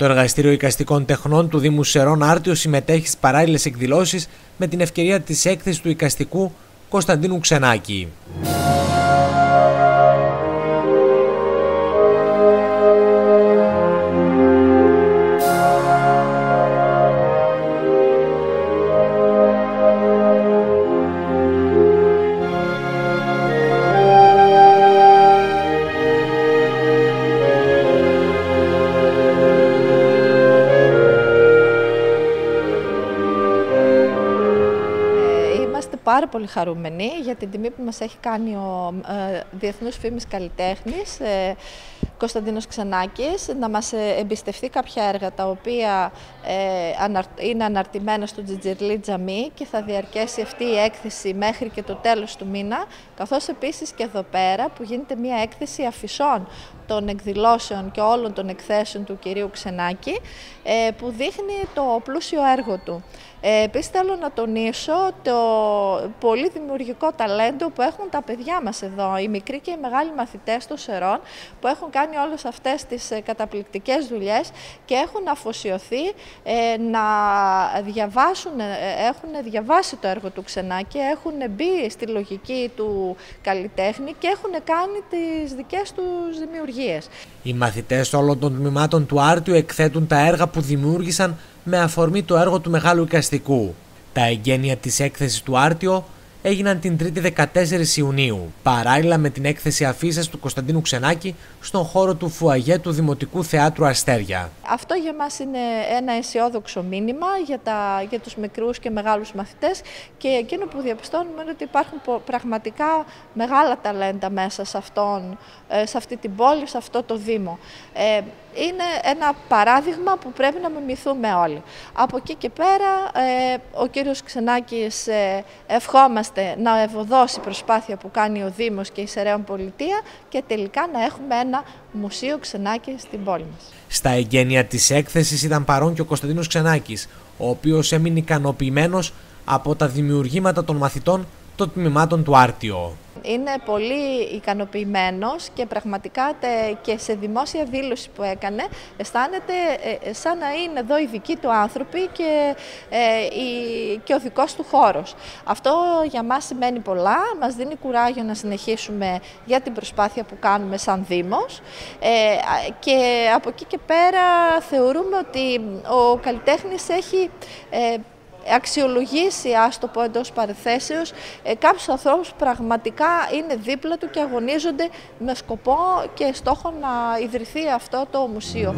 Το Εργαστήριο Οικαστικών Τεχνών του Δήμου Σερών Άρτιος συμμετέχει στις παράλληλες εκδηλώσεις με την ευκαιρία της έκθεσης του οικαστικού Κωνσταντίνου Ξενάκη. Πάρα πολύ χαρούμενοι για την τιμή που μας έχει κάνει ο ε, Διεθνούς Φήμης Καλλιτέχνης ε, Κωνσταντίνος Ξενάκης να μας ε, εμπιστευτεί κάποια έργα τα οποία ε, είναι αναρτημένα στο Τζιτζιρλί Τζαμί και θα διαρκέσει αυτή η έκθεση μέχρι και το τέλος του μήνα καθώς επίσης και εδώ πέρα που γίνεται μια έκθεση αφισών των εκδηλώσεων και όλων των εκθέσεων του κυρίου Ξενάκη ε, που δείχνει το πλούσιο έργο του. Ε, επίσης θέλω να τονίσω το πολύ δημιουργικό ταλέντο που έχουν τα παιδιά μας εδώ, οι μικροί και οι μεγάλοι μαθητές των ΣΕΡΟΝ που έχουν κάνει όλες αυτές τις ε, καταπληκτικές δουλειές και έχουν αφοσιωθεί ε, να διαβάσουν, έχουν διαβάσει το έργο του Ξενάκη, έχουν μπει στη λογική του καλλιτέχνη και έχουν κάνει τις δικές τους δημιουργίες. Οι μαθητές όλων των τμήματων του Άρτιου εκθέτουν τα έργα που δημιούργησαν με αφορμή το έργο του Μεγάλου Οικαστικού. Τα εγγένεια της έκθεσης του Άρτιο έγιναν την 3η 14 Ιουνίου, παράλληλα με την έκθεση αφήσας του Κωνσταντίνου Ξενάκη στον χώρο του Φουαγέ του Δημοτικού Θεάτρου Αστέρια. Αυτό για μας είναι ένα αισιόδοξο μήνυμα για, τα, για τους μικρούς και μεγάλους μαθητές και εκείνο που διαπιστώνουμε είναι ότι υπάρχουν πραγματικά μεγάλα ταλέντα μέσα σε, αυτόν, ε, σε αυτή την πόλη, σε αυτό το Δήμο. Ε, είναι ένα παράδειγμα που πρέπει να μιμηθούμε όλοι. Από εκεί και πέρα, ε, ο κύριος Ξενάκης ευχόμαστε να ευωδώσει η προσπάθεια που κάνει ο Δήμος και η Σεραίων Πολιτεία και τελικά να έχουμε ένα μουσείο Ξενάκη στην πόλη μας. Στα εγγένεια της έκθεσης ήταν παρόν και ο Κωνσταντίνος Ξενάκης, ο οποίος έμεινε ικανοποιημένος από τα δημιουργήματα των μαθητών των τμήματων του Άρτιο είναι πολύ ικανοποιημένος και πραγματικά και σε δημόσια δήλωση που έκανε αισθάνεται ε, ε, σαν να είναι εδώ οι δικοί του άνθρωποι και, ε, και ο δικός του χώρος. Αυτό για μας σημαίνει πολλά, μας δίνει κουράγιο να συνεχίσουμε για την προσπάθεια που κάνουμε σαν Δήμος και από εκεί και πέρα θεωρούμε ότι ο καλλιτέχνης έχει αξιολογήσει, ας το πω εντός παρεθέσεως, ε, κάποιους ανθρώπους που πραγματικά είναι δίπλα του και αγωνίζονται με σκοπό και στόχο να ιδρυθεί αυτό το μουσείο.